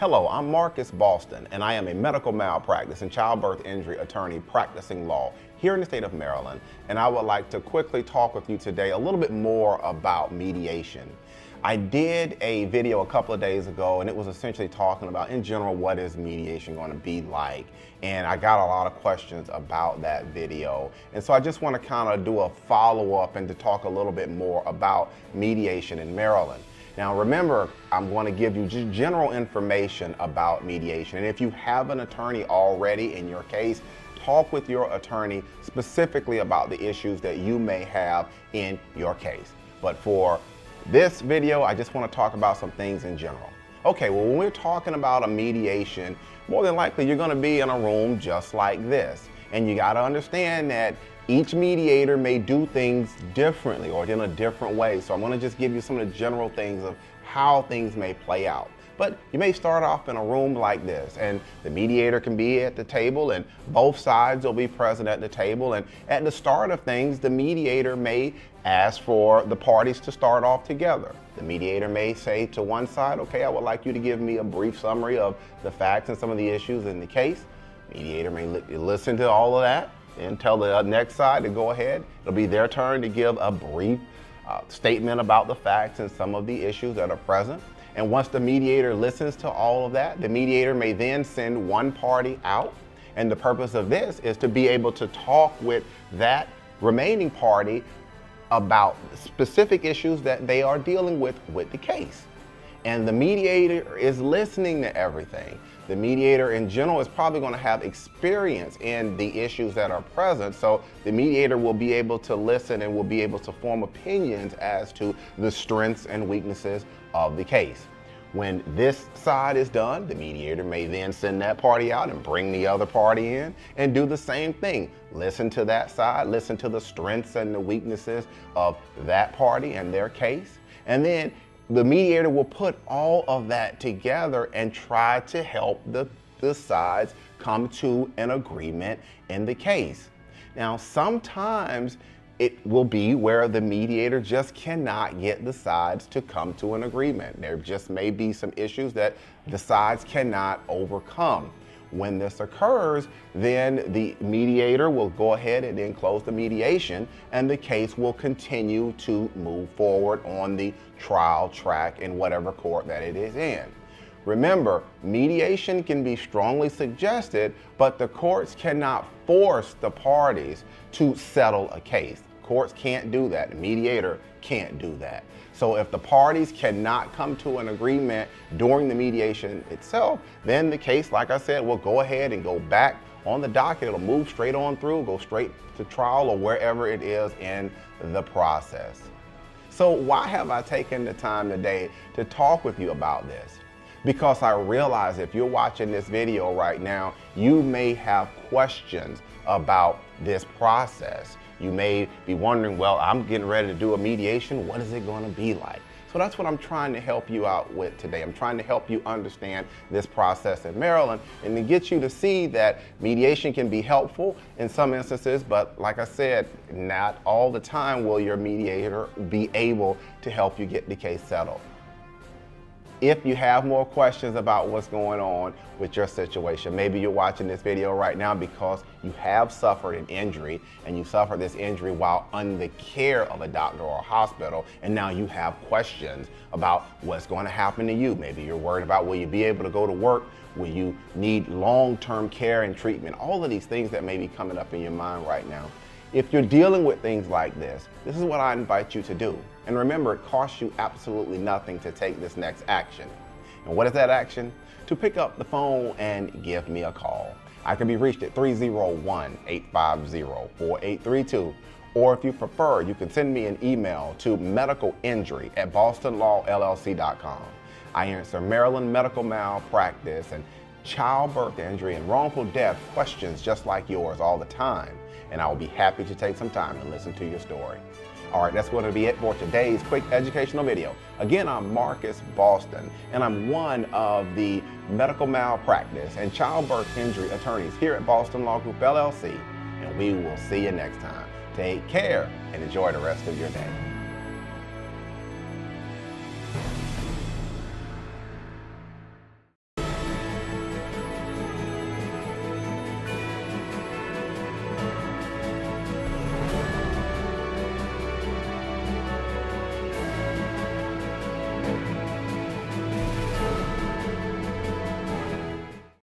Hello, I'm Marcus Boston, and I am a medical malpractice and childbirth injury attorney practicing law here in the state of Maryland. And I would like to quickly talk with you today a little bit more about mediation. I did a video a couple of days ago, and it was essentially talking about, in general, what is mediation going to be like. And I got a lot of questions about that video. And so I just want to kind of do a follow up and to talk a little bit more about mediation in Maryland. Now remember, I'm going to give you just general information about mediation. And if you have an attorney already in your case, talk with your attorney specifically about the issues that you may have in your case. But for this video, I just want to talk about some things in general. Okay, well, when we're talking about a mediation, more than likely you're going to be in a room just like this. And you got to understand that each mediator may do things differently or in a different way. So I'm going to just give you some of the general things of how things may play out. But you may start off in a room like this, and the mediator can be at the table, and both sides will be present at the table. And at the start of things, the mediator may ask for the parties to start off together. The mediator may say to one side, okay, I would like you to give me a brief summary of the facts and some of the issues in the case. Mediator may li listen to all of that and tell the next side to go ahead. It'll be their turn to give a brief uh, statement about the facts and some of the issues that are present. And once the mediator listens to all of that, the mediator may then send one party out. And the purpose of this is to be able to talk with that remaining party about specific issues that they are dealing with with the case. And the mediator is listening to everything. The mediator in general is probably going to have experience in the issues that are present. So the mediator will be able to listen and will be able to form opinions as to the strengths and weaknesses of the case. When this side is done, the mediator may then send that party out and bring the other party in and do the same thing. Listen to that side, listen to the strengths and the weaknesses of that party and their case. And then the mediator will put all of that together and try to help the, the sides come to an agreement in the case. Now, sometimes it will be where the mediator just cannot get the sides to come to an agreement. There just may be some issues that the sides cannot overcome. When this occurs, then the mediator will go ahead and then close the mediation, and the case will continue to move forward on the trial track in whatever court that it is in. Remember, mediation can be strongly suggested, but the courts cannot force the parties to settle a case. Courts can't do that. The mediator can't do that. So if the parties cannot come to an agreement during the mediation itself, then the case, like I said, will go ahead and go back on the docket. It'll move straight on through, go straight to trial or wherever it is in the process. So why have I taken the time today to talk with you about this? Because I realize if you're watching this video right now, you may have questions about this process. You may be wondering, well, I'm getting ready to do a mediation. What is it going to be like? So that's what I'm trying to help you out with today. I'm trying to help you understand this process in Maryland and to get you to see that mediation can be helpful in some instances, but like I said, not all the time will your mediator be able to help you get the case settled. If you have more questions about what's going on with your situation, maybe you're watching this video right now because you have suffered an injury and you suffered this injury while under the care of a doctor or a hospital, and now you have questions about what's going to happen to you. Maybe you're worried about will you be able to go to work? Will you need long-term care and treatment? All of these things that may be coming up in your mind right now. If you're dealing with things like this, this is what I invite you to do. And remember, it costs you absolutely nothing to take this next action. And what is that action? To pick up the phone and give me a call. I can be reached at 301-850-4832. Or if you prefer, you can send me an email to medicalinjury at bostonlawllc.com. I answer Maryland medical malpractice and childbirth injury and wrongful death questions just like yours all the time. And I will be happy to take some time and listen to your story. All right, that's going to be it for today's quick educational video. Again, I'm Marcus Boston, and I'm one of the medical malpractice and childbirth injury attorneys here at Boston Law Group LLC, and we will see you next time. Take care and enjoy the rest of your day.